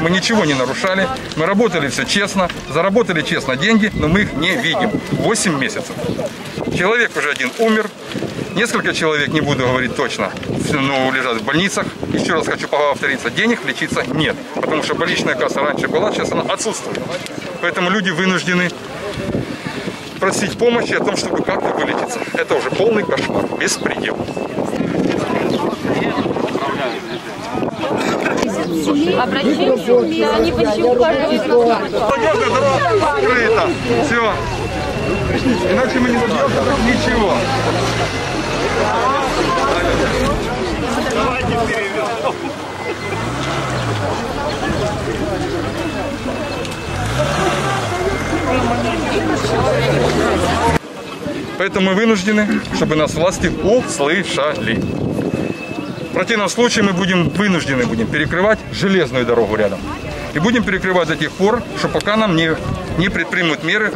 Мы ничего не нарушали. Мы работали все честно, заработали честно деньги, но мы их не видим. 8 месяцев. Человек уже один умер. Несколько человек, не буду говорить точно, ну, лежат в больницах. Еще раз хочу повториться, денег лечиться нет. Потому что больничная касса раньше была, сейчас она отсутствует. Поэтому люди вынуждены просить помощи о том, чтобы как-то вылечиться. Это уже полный кошмар, беспредел. Обращение, они почти на дорога открыта. Все. Иначе мы не добьемся ничего. Поэтому мы вынуждены, чтобы нас власти услышали. Противном случае мы будем вынуждены будем перекрывать железную дорогу рядом. И будем перекрывать до тех пор, что пока нам не, не предпримут меры.